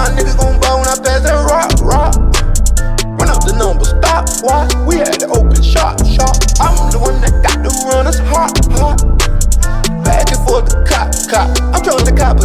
my nigga gon' ball when I pass that rock, rock. Run up the number, stop, watch. We had to open shop, shop. I'm the one that got the runners hot, hot. Back and forth the cop, cop. I'm trying to cop.